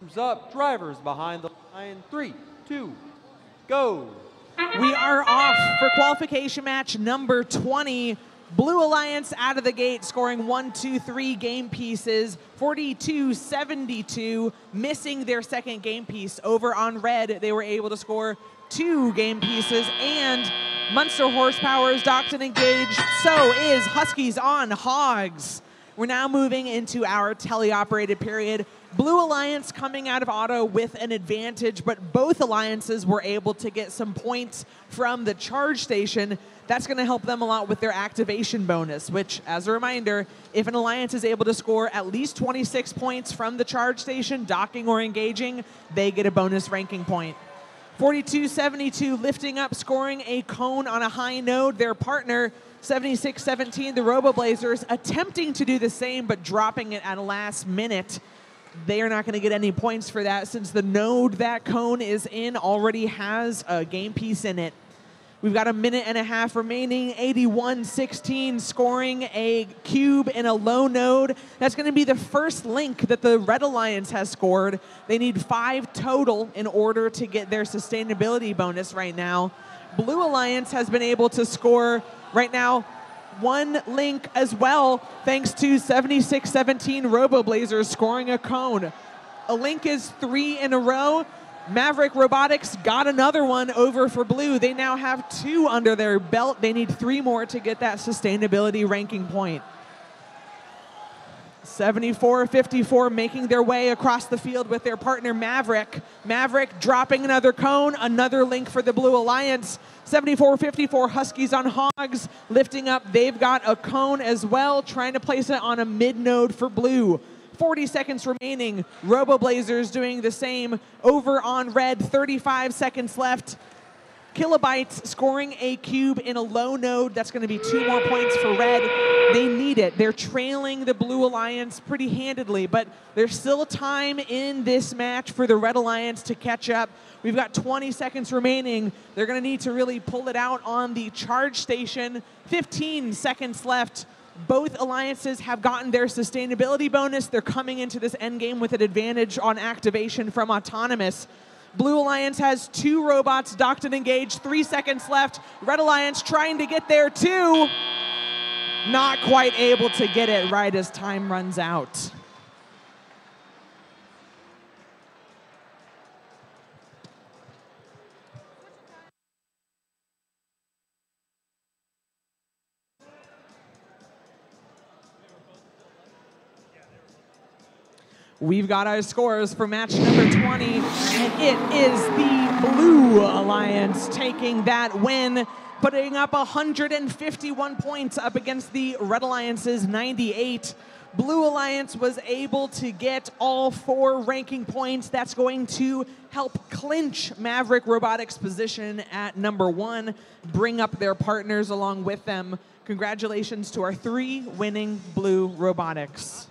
Time's up. Drivers behind the line. Three, two, go. We are off for qualification match number 20. Blue Alliance out of the gate scoring one, two, three game pieces, 42 72, missing their second game piece. Over on red, they were able to score two game pieces, and Munster Horsepower is docked and engaged. So is Huskies on Hogs. We're now moving into our teleoperated period. Blue Alliance coming out of auto with an advantage, but both alliances were able to get some points from the charge station. That's going to help them a lot with their activation bonus, which, as a reminder, if an alliance is able to score at least 26 points from the charge station, docking or engaging, they get a bonus ranking point. 42-72 lifting up, scoring a cone on a high node. Their partner, 76-17, the Roboblazers, attempting to do the same, but dropping it at a last minute they are not going to get any points for that since the node that cone is in already has a game piece in it. We've got a minute and a half remaining. 81-16 scoring a cube in a low node. That's going to be the first link that the Red Alliance has scored. They need five total in order to get their sustainability bonus right now. Blue Alliance has been able to score right now one link as well, thanks to 76-17 Roboblazers scoring a cone. A link is three in a row. Maverick Robotics got another one over for blue. They now have two under their belt. They need three more to get that sustainability ranking point. 74-54 making their way across the field with their partner Maverick. Maverick dropping another cone, another link for the Blue Alliance. 74-54 Huskies on Hogs lifting up. They've got a cone as well, trying to place it on a mid node for Blue. 40 seconds remaining. Roboblazers doing the same over on red. 35 seconds left. Kilobytes scoring a cube in a low node. That's going to be two more points for red. They need it. They're trailing the Blue Alliance pretty handedly, but there's still time in this match for the Red Alliance to catch up. We've got 20 seconds remaining. They're going to need to really pull it out on the charge station. 15 seconds left. Both alliances have gotten their sustainability bonus. They're coming into this endgame with an advantage on activation from Autonomous. Blue Alliance has two robots docked and engaged, three seconds left. Red Alliance trying to get there too. Not quite able to get it right as time runs out. We've got our scores for match number 20, and it is the Blue Alliance taking that win, putting up 151 points up against the Red Alliance's 98. Blue Alliance was able to get all four ranking points. That's going to help clinch Maverick Robotics' position at number one, bring up their partners along with them. Congratulations to our three winning Blue Robotics.